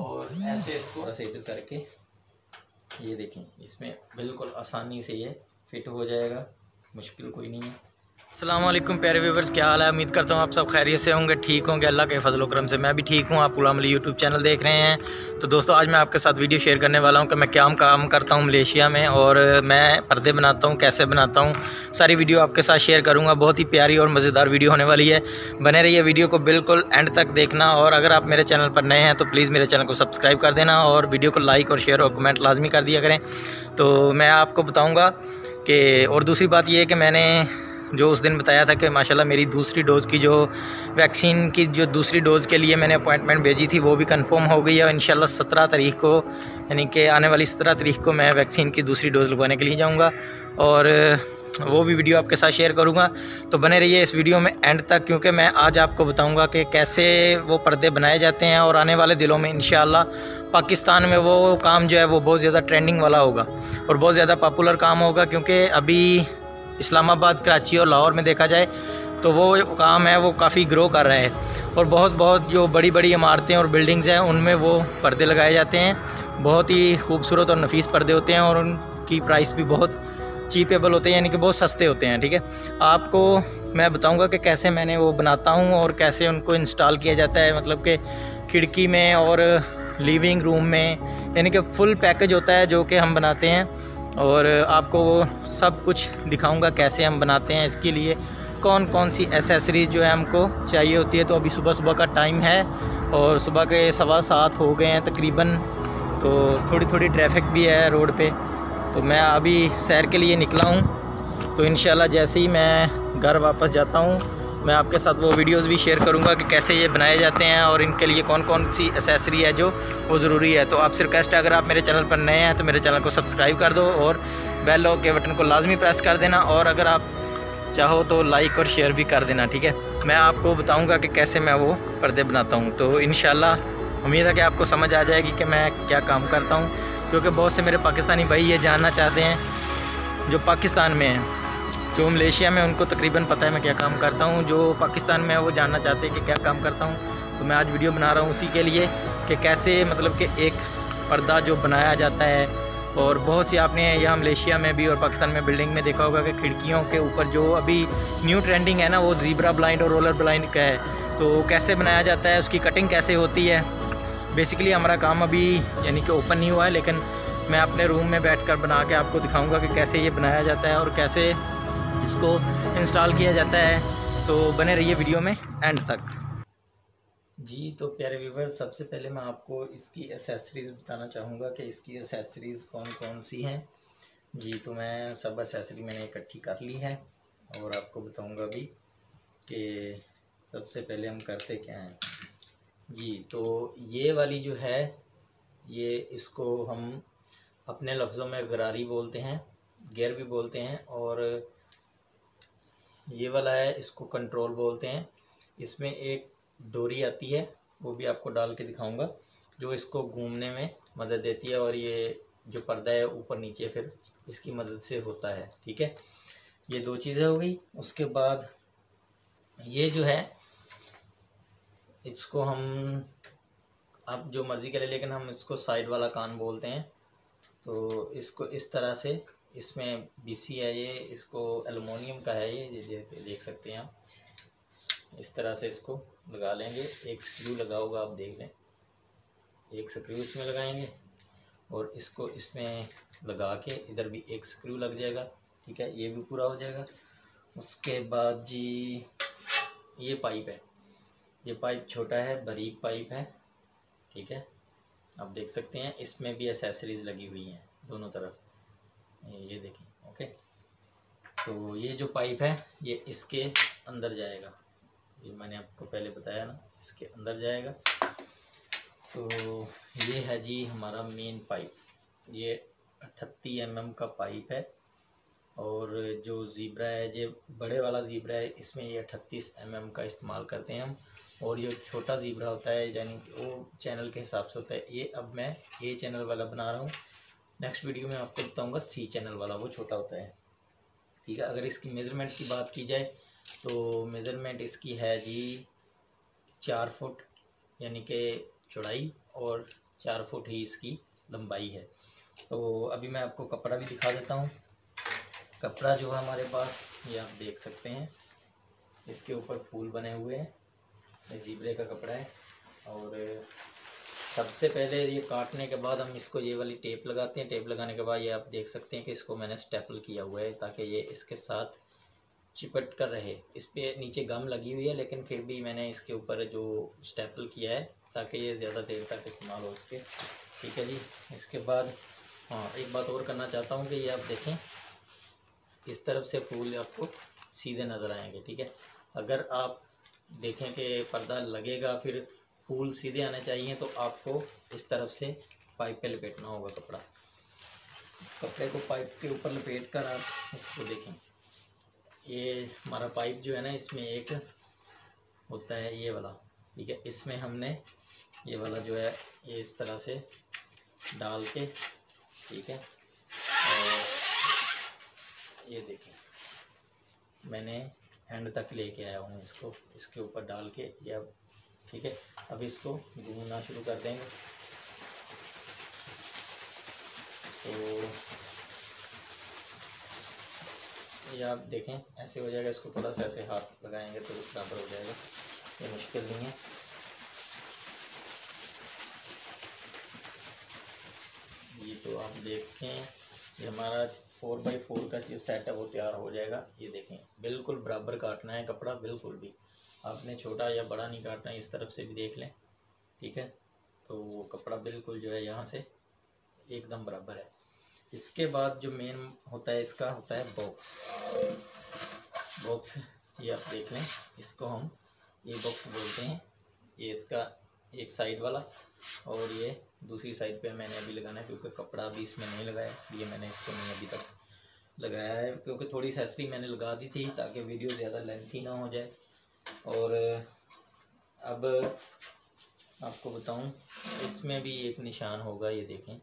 और ऐसे इसको इधर करके, ये देखें, इसमें बिल्कुल आसानी से ये फिट हो जाएगा, मुश्किल कोई नहीं है। अल्लाम प्यारे व्यूवर्स क्या हाल है? उम्मीद करता हूँ आप सब खैरियत से होंगे, ठीक होंगे। अल्लाह के फजल करम से। मैं भी ठीक हूँ, आप गुलाम अली यूट्यूब चैनल देख रहे हैं। तो दोस्तों, आज मैं आपके साथ वीडियो शेयर करने वाला हूँ कि मैं क्या काम करता हूँ मलेशिया में और मैं पर्दे बनाता हूँ, कैसे बनाता हूँ। सारी वीडियो आपके साथ शेयर करूँगा। बहुत ही प्यारी और मज़ेदार वीडियो होने वाली है। बने रहिए वीडियो को बिल्कुल एंड तक देखना और अगर आप मेरे चैनल पर नए हैं तो प्लीज़ मेरे चैनल को सब्सक्राइब कर देना और वीडियो को लाइक और शेयर और कमेंट लाजमी कर दिया करें। तो मैं आपको बताऊँगा कि और दूसरी बात यह है कि मैंने जो उस दिन बताया था कि माशाल्लाह मेरी दूसरी डोज़ की जो वैक्सीन की जो दूसरी डोज़ के लिए मैंने अपॉइंटमेंट भेजी थी, वो भी कंफर्म हो गई है। और इन सत्रह तारीख को, यानी कि आने वाली सत्रह तारीख को मैं वैक्सीन की दूसरी डोज़ लगवाने के लिए जाऊँगा और वो भी वीडियो आपके साथ शेयर करूँगा। तो बने रहिए इस वीडियो में एंड तक, क्योंकि मैं आज आपको बताऊँगा कि कैसे वो पर्दे बनाए जाते हैं और आने वाले दिनों में इन पाकिस्तान में वो काम जो है, वो बहुत ज़्यादा ट्रेंडिंग वाला होगा और बहुत ज़्यादा पॉपुलर काम होगा, क्योंकि अभी इस्लामाबाद, कराची और लाहौर में देखा जाए तो वो काम है, वो काफ़ी ग्रो कर रहा है। और बहुत बहुत जो बड़ी बड़ी इमारतें और बिल्डिंग्स हैं, उनमें वो पर्दे लगाए जाते हैं। बहुत ही खूबसूरत और नफीस पर्दे होते हैं और उनकी प्राइस भी बहुत चीपेबल होते हैं, यानी कि बहुत सस्ते होते हैं, ठीक है? आपको, मैं बताऊँगा कि कैसे मैंने वो बनाता हूँ और कैसे उनको इंस्टॉल किया जाता है मतलब कि खिड़की में और लिविंग रूम में, यानी कि फुल पैकेज होता है जो कि हम बनाते हैं। और आपको वो सब कुछ दिखाऊँगा कैसे हम बनाते हैं, इसके लिए कौन कौन सी एसेसरीज जो है हमको चाहिए होती है। तो अभी सुबह सुबह का टाइम है और सुबह के सवा सात हो गए हैं तकरीबन तो थोड़ी थोड़ी ट्रैफ़िक भी है रोड पे। तो मैं अभी सैर के लिए निकला हूँ। तो इन जैसे ही मैं घर वापस जाता हूँ मैं आपके साथ वो वीडियोस भी शेयर करूँगा कि कैसे ये बनाए जाते हैं और इनके लिए कौन कौन सी एसेसरी है जो वो ज़रूरी है। तो आपसे रिक्वेस्ट है, अगर आप मेरे चैनल पर नए हैं तो मेरे चैनल को सब्सक्राइब कर दो और बेल के बटन को लाजमी प्रेस कर देना और अगर आप चाहो तो लाइक और शेयर भी कर देना, ठीक है? मैं आपको बताऊँगा कि कैसे मैं वो पर्दे बनाता हूँ। तो इन उम्मीद है कि आपको समझ आ जाएगी कि मैं क्या काम करता हूँ, क्योंकि बहुत से मेरे पाकिस्तानी भाई ये जानना चाहते हैं, जो पाकिस्तान में हैं। जो मलेशिया में उनको तकरीबन पता है मैं क्या काम करता हूँ, जो पाकिस्तान में है, वो जानना चाहते हैं कि क्या काम करता हूँ। तो मैं आज वीडियो बना रहा हूँ उसी के लिए कि कैसे मतलब कि एक पर्दा जो बनाया जाता है। और बहुत सी आपने यहाँ मलेशिया में भी और पाकिस्तान में बिल्डिंग में देखा होगा कि खिड़कियों के ऊपर जो अभी न्यू ट्रेंडिंग है ना, वो ज़ीब्रा ब्लाइंड और रोलर ब्लाइंड का है। तो कैसे बनाया जाता है, उसकी कटिंग कैसे होती है? बेसिकली हमारा काम अभी यानी कि ओपन नहीं हुआ है, लेकिन मैं अपने रूम में बैठकर बना के आपको दिखाऊँगा कि कैसे ये बनाया जाता है और कैसे इसको इंस्टॉल किया जाता है। तो बने रहिए वीडियो में एंड तक। जी तो प्यारे व्यूवर सबसे पहले मैं आपको इसकी एसेसरीज़ बताना चाहूँगा कि इसकी एसेसरीज़ कौन कौन सी हैं। जी तो मैं सब एसेसरी मैंने इकट्ठी कर ली है और आपको बताऊँगा भी कि सबसे पहले हम करते क्या हैं। जी तो ये वाली जो है, ये इसको हम अपने लफ्ज़ों में गरारी बोलते हैं, गेयर भी बोलते हैं और ये वाला है, इसको कंट्रोल बोलते हैं। इसमें एक डोरी आती है, वो भी आपको डाल के दिखाऊँगा, जो इसको घूमने में मदद देती है और ये जो पर्दा है ऊपर नीचे फिर इसकी मदद से होता है, ठीक है? ये दो चीज़ें हो गई, उसके बाद ये जो है, इसको हम, आप जो मर्ज़ी करें लेकिन हम इसको साइड वाला कान बोलते हैं। तो इसको इस तरह से इसमें बीसी है ये, इसको एलुमिनियम का है ये देख सकते हैं आप। इस तरह से इसको लगा लेंगे। एक स्क्रू लगा होगा, आप देख लें। एक स्क्रू इसमें लगाएँगे और इसको इसमें लगा के इधर भी एक स्क्रू लग जाएगा, ठीक है? ये भी पूरा हो जाएगा। उसके बाद जी, ये पाइप है। ये पाइप छोटा है, बारीक पाइप है, ठीक है? आप देख सकते हैं, इसमें भी एसेसरीज़ लगी हुई हैं, दोनों तरफ़। ये देखिए ओके तो ये जो पाइप है, ये इसके अंदर जाएगा। ये मैंने आपको पहले बताया ना, इसके अंदर जाएगा। तो ये है जी हमारा मेन पाइप ये अठत्ती एम mm का पाइप है और जो ज़ीब्रा है, जो बड़े वाला ज़ीब्रा है, इसमें ये अठतीस एम mm का इस्तेमाल करते हैं हम। और ये छोटा ज़ीब्रा होता है, यानी कि वो चैनल के हिसाब से होता है। ये अब मैं ए चैनल वाला बना रहा हूँ। नेक्स्ट वीडियो में आपको बताऊँगा सी चैनल वाला, वो छोटा होता है। ठीक है, अगर इसकी मेज़रमेंट की बात की जाए तो मेज़रमेंट इसकी है जी चार फुट, यानी कि चौड़ाई, और चार फुट ही इसकी लंबाई है। तो अभी मैं आपको कपड़ा भी दिखा देता हूँ। कपड़ा जो है हमारे पास, ये आप देख सकते हैं। इसके ऊपर फूल बने हुए हैं। जीबरे का कपड़ा है, और सबसे पहले ये काटने के बाद हम इसको ये वाली टेप लगाते हैं। टेप लगाने के बाद ये आप देख सकते हैं कि इसको मैंने स्टेपल किया हुआ है ताकि ये इसके साथ चिपट कर रहे। इस पर नीचे गम लगी हुई है, लेकिन फिर भी मैंने इसके ऊपर जो स्टेपल किया है ताकि ये ज़्यादा देर तक इस्तेमाल हो सके। ठीक है जी। इसके बाद हाँ एक बात और करना चाहता हूँ कि ये आप देखें, इस तरफ़ से फूल आपको सीधे नज़र आएँगे। ठीक है। अगर आप देखें कि पर्दा लगेगा फिर फूल सीधे आने चाहिए तो आपको इस तरफ़ से पाइप पे लपेटना होगा कपड़ा। कपड़े को पाइप के ऊपर लपेट कर आप इसको देखें। ये हमारा पाइप जो है ना, इसमें एक होता है ये वाला, ठीक है? इसमें हमने ये वाला जो है, ये इस तरह से डाल के, ठीक है? और ये देखें, मैंने एंड तक लेके आया हूँ इसको, इसके ऊपर डाल के, ये ठीक है? अब इसको घूमना शुरू कर देंगे। तो ये आप देखें, ऐसे हो जाएगा, इसको थोड़ा सा ऐसे हाथ लगाएँगे तो बराबर हो जाएगा। ये मुश्किल नहीं है। ये तो आप देखें, ये हमारा फोर बाई फोर का जो सेट है वो तैयार हो जाएगा। ये देखें, बिल्कुल बराबर काटना है कपड़ा, बिल्कुल भी। आपने छोटा या बड़ा नहीं काटना इस तरफ़ से भी देख लें, ठीक है? तो वो कपड़ा बिल्कुल जो है यहाँ से एकदम बराबर है। इसके बाद जो मेन होता है, इसका होता है बॉक्स बॉक्स ये आप देख लें, इसको हम ये बॉक्स बोलते हैं। ये इसका एक साइड वाला और ये दूसरी साइड पे मैंने अभी लगाना है, क्योंकि कपड़ा अभी इसमें नहीं लगाया, इसलिए मैंने इसको नहीं अभी तक लगाया है, क्योंकि थोड़ी सैसरी मैंने लगा दी थी ताकि वीडियो ज़्यादा लेंथी ना हो जाए। और, अब आपको बताऊँ, इसमें भी एक निशान होगा, ये देखें।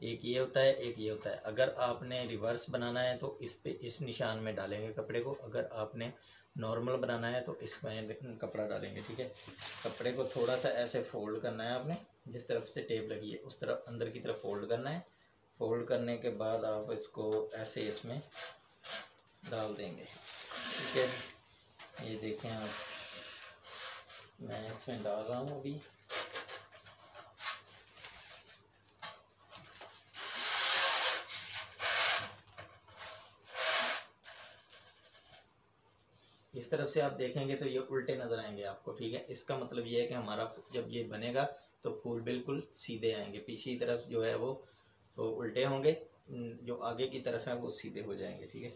एक ये होता है, एक ये होता है। अगर आपने रिवर्स बनाना है तो इस पे, इस निशान में डालेंगे कपड़े को। अगर आपने नॉर्मल बनाना है तो इसमें कपड़ा डालेंगे, ठीक है? कपड़े को थोड़ा सा ऐसे फोल्ड करना है आपने, जिस तरफ़ से टेप लगी है, उस तरफ़, अंदर की तरफ़ फोल्ड करना है। फोल्ड करने के बाद आप इसको ऐसे इसमें डाल देंगे, ठीक है? देखें आप मैं इसमें डाल रहा हूँ अभी। इस तरफ़ से आप देखेंगे तो ये उल्टे नज़र आएँगे आपको, ठीक है? इसका मतलब ये है कि हमारा जब ये बनेगा तो फूल बिल्कुल सीधे आएँगे। पीछे की तरफ़ जो है वो तो उल्टे होंगे। जो आगे की तरफ़ है वो सीधे हो जाएँगे, ठीक है?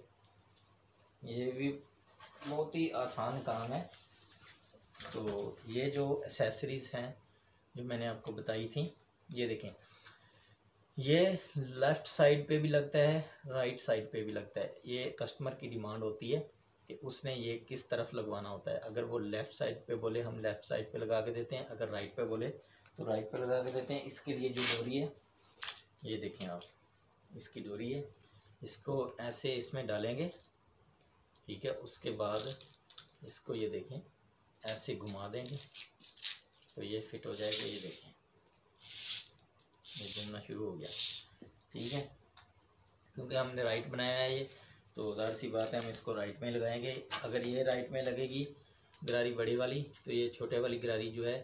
ये भी बहुत ही आसान काम है। तो ये जो एसेसरीज़ हैं, जो मैंने आपको बताई थी, ये देखें। ये लेफ़्ट साइड पे भी लगता है राइट साइड पे भी लगता है। ये कस्टमर की डिमांड होती है कि उसने ये किस तरफ़ लगवाना होता है। अगर वो लेफ़्ट साइड पे बोले, हम लेफ़्ट साइड पे लगा के देते हैं। अगर राइट पे बोले तो राइट पे लगा के देते हैं। इसके लिए जो डोरी है, ये देखें आप। इसकी डोरी है। इसको ऐसे इसमें डालेंगे। ठीक है, उसके बाद इसको ये देखें, ऐसे घुमा देंगे तो ये फिट हो जाएगा, ये देखें। ये घूमना शुरू हो गया, ठीक है? क्योंकि हमने राइट बनाया है ये तो ज़ाहिर सी बात है, हम इसको राइट में लगाएँगे। अगर ये राइट में लगेगी, गरारी बड़ी वाली तो ये छोटे वाली गरारी जो है,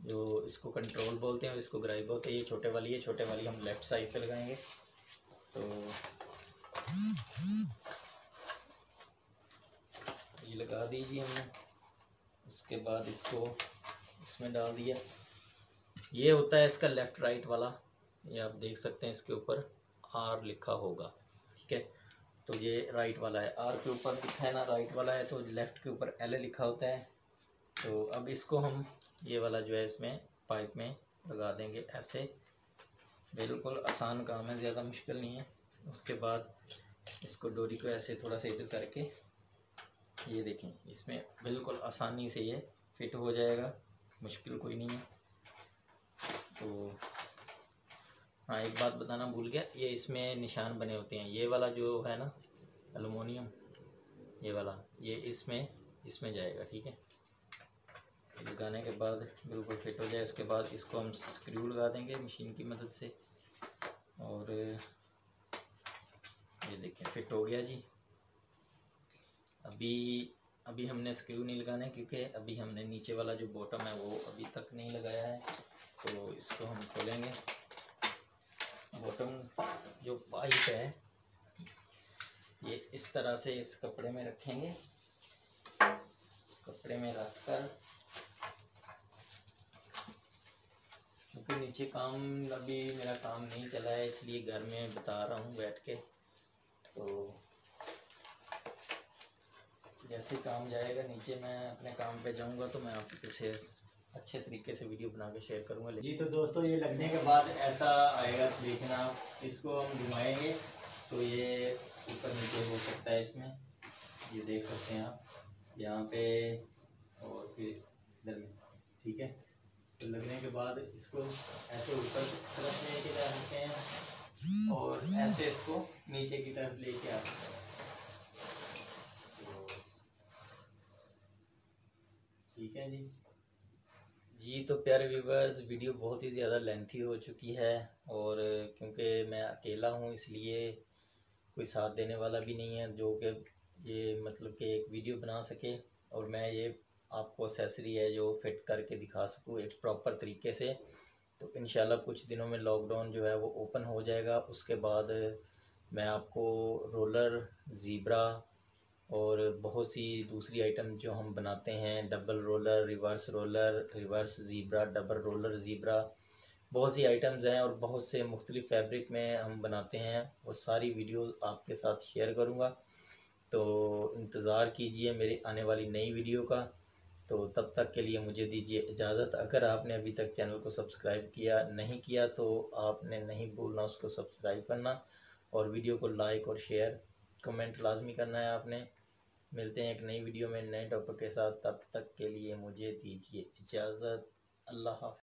जो इसको कंट्रोल बोलते हैं इसको गरारी बोलते हैं, ये छोटे वाली है छोटे वाली हम लेफ़्ट साइड पे लगाएँगे तो लगा दीजिए हमने। उसके बाद इसको इसमें डाल दिया। ये होता है इसका लेफ़्ट राइट वाला। ये आप देख सकते हैं इसके ऊपर आर लिखा होगा। ठीक है? तो ये राइट वाला है। आर के ऊपर लिखा है ना राइट वाला है तो लेफ़्ट के ऊपर एल लिखा होता है। तो अब इसको हम ये वाला जो है इसमें पाइप में लगा देंगे ऐसे। बिल्कुल आसान काम है, ज़्यादा मुश्किल नहीं है। उसके बाद इसको डोरी को ऐसे थोड़ा सा इधर करके ये देखें, इसमें बिल्कुल आसानी से ये फिट हो जाएगा, मुश्किल कोई नहीं है। तो हाँ एक बात बताना भूल गया, ये इसमें निशान बने होते हैं। ये वाला जो है ना एलुमिनियम ये वाला, ये इसमें इसमें जाएगा, ठीक है? लगाने के बाद बिल्कुल फिट हो जाए, उसके बाद इसको हम स्क्रू लगा देंगे मशीन की मदद से। और, ये देखें फिट हो गया जी। अभी अभी हमने स्क्रू नहीं लगाना है क्योंकि अभी हमने नीचे वाला जो बॉटम है वो अभी तक नहीं लगाया है तो इसको हम खोलेंगे। बॉटम जो पाइप है, ये इस तरह से इस कपड़े में रखेंगे। कपड़े में रख कर क्योंकि नीचे काम, अभी मेरा काम नहीं चला है, इसलिए घर में बता रहा हूँ बैठ के। तो जैसे काम जाएगा, नीचे मैं अपने काम पे जाऊँगा तो मैं आपके से अच्छे तरीके से वीडियो बना के शेयर करूँगा। जी तो दोस्तों, ये लगने के बाद ऐसा आएगा देखना इसको हम घुमाएँगे तो ये ऊपर नीचे हो सकता है इसमें। ये देख सकते हैं आप, यहाँ पे और फिर इधर में, ठीक है? तो लगने के बाद इसको ऐसे ऊपर तरफ़ लेके जा सकते हैं और ऐसे इसको नीचे की तरफ़ लेके आ सकते हैं। है जी। जी तो प्यारे व्यूवर्स वीडियो बहुत ही ज़्यादा लेंथी हो चुकी है और क्योंकि मैं अकेला हूँ, इसलिए कोई साथ देने वाला भी नहीं है, जो कि ये मतलब कि एक वीडियो बना सके और मैं ये आपको एसेसरी है जो फिट करके दिखा सकूँ एक प्रॉपर तरीके से। तो इन कुछ दिनों में लॉकडाउन जो है वो ओपन हो जाएगा। उसके बाद मैं आपको रोलर ज़ीब्रा और बहुत सी दूसरी आइटम जो हम बनाते हैं double roller reverse roller reverse zebra double roller zebra बहुत सी आइटम्स हैं और बहुत से मुख्तलिफ़ फैब्रिक में हम बनाते हैं। वो सारी वीडियोस आपके साथ शेयर करूँगा। तो इंतज़ार कीजिए मेरी आने वाली नई वीडियो का। तो तब तक के लिए मुझे दीजिए इजाज़त। अगर आपने अभी तक चैनल को सब्सक्राइब किया नहीं किया तो आपने नहीं भूलना उसको सब्सक्राइब करना और वीडियो को लाइक और शेयर कमेंट लाजमी करना है आपने। मिलते हैं एक नई वीडियो में नए टॉपिक के साथ। तब तक के लिए मुझे दीजिए इजाज़त। अल्लाह